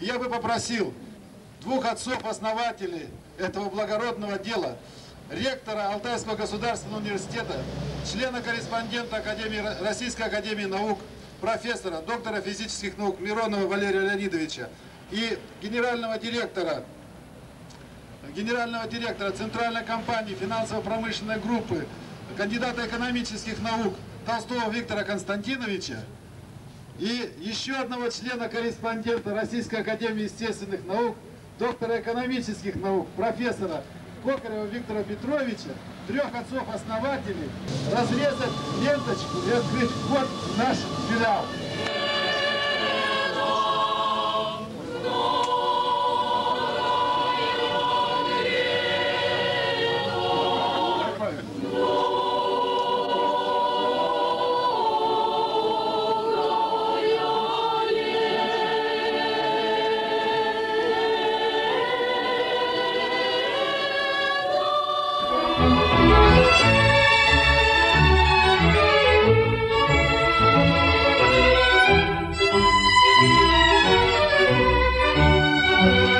Я бы попросил двух отцов-основателей этого благородного дела, ректора Алтайского государственного университета, члена-корреспондента Академии, Российской Академии Наук, профессора, доктора физических наук Миронова Валерия Леонидовича и генерального директора генерального директора Центральной компании финансово-промышленной группы, кандидата экономических наук Толстого Виктора Константиновича и еще одного члена-корреспондента Российской Академии естественных наук, доктора экономических наук, профессора Кокарева Виктора Петровича, трех отцов-основателей, разрезать ленточку и открыть вход в наш филиал. Thank you.